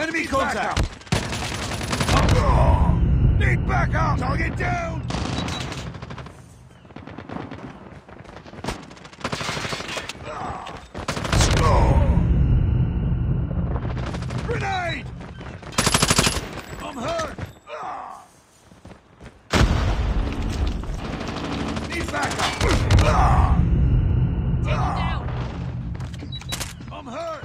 Enemy contact! Need backup! Target down! Grenade! I'm hurt! Need backup! I'm hurt!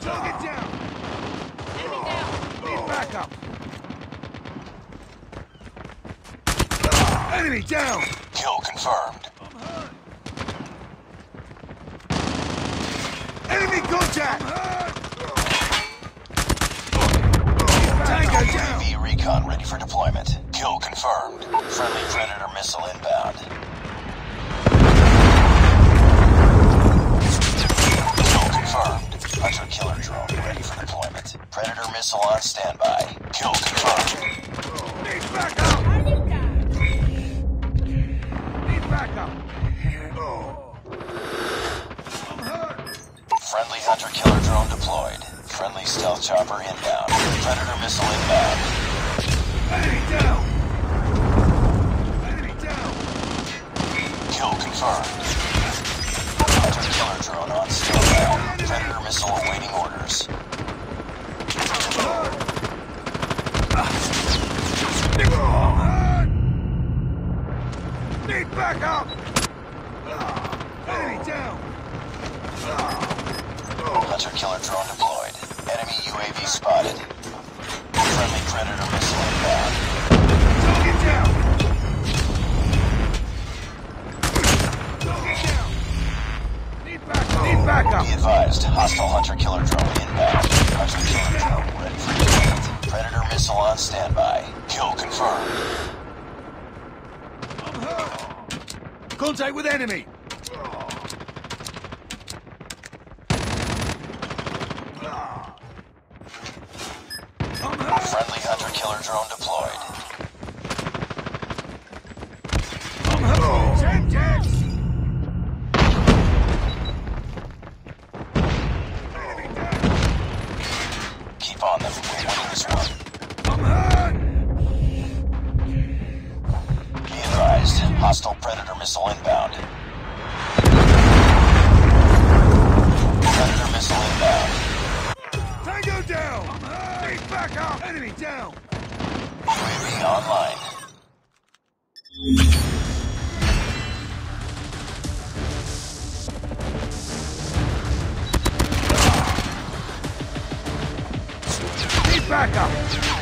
Target down! Need backup! Enemy down! Kill confirmed. I'm hurt! Enemy contact! I'm! Tango down! UAV recon ready for deployment. Kill confirmed. Friendly Predator missile inbound. Chopper inbound. Predator missile inbound. Enemy down! Enemy down! Kill confirmed. Hunter killer drone on standby. Predator missile awaiting orders. Need backup! Ah, Enemy down! Ah, oh. Hunter killer drone deployed. Enemy UAV spotted. Friendly predator missile inbound. Target down! Target down! Need backup! Need backup! Be advised, hostile hunter killer drone inbound. Hunter killer drone ready for. Predator missile on standby. Kill confirmed. Contact with enemy! Hostile predator missile inbound. Predator missile inbound. Tango down! Need backup! Enemy down! UAV online. Need backup!